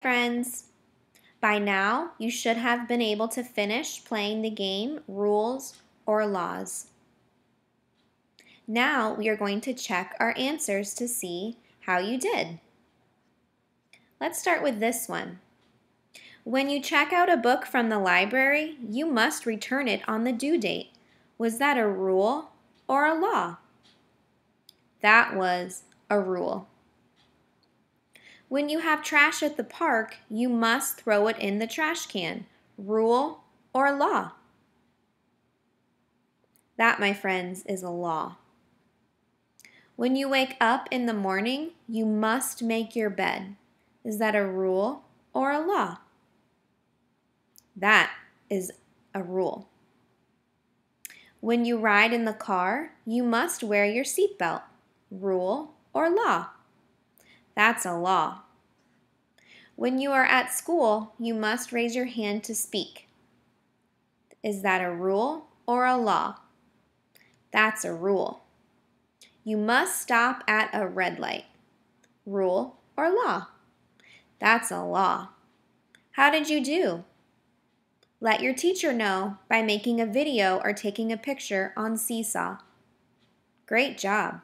friends. By now, you should have been able to finish playing the game Rules or Laws. Now we are going to check our answers to see how you did. Let's start with this one. When you check out a book from the library, you must return it on the due date. Was that a rule or a law? That was a rule. When you have trash at the park, you must throw it in the trash can. Rule or law? That, my friends, is a law. When you wake up in the morning, you must make your bed. Is that a rule or a law? That is a rule. When you ride in the car, you must wear your seatbelt. Rule or law? That's a law. When you are at school, you must raise your hand to speak. Is that a rule or a law? That's a rule. You must stop at a red light. Rule or law? That's a law. How did you do? Let your teacher know by making a video or taking a picture on Seesaw. Great job.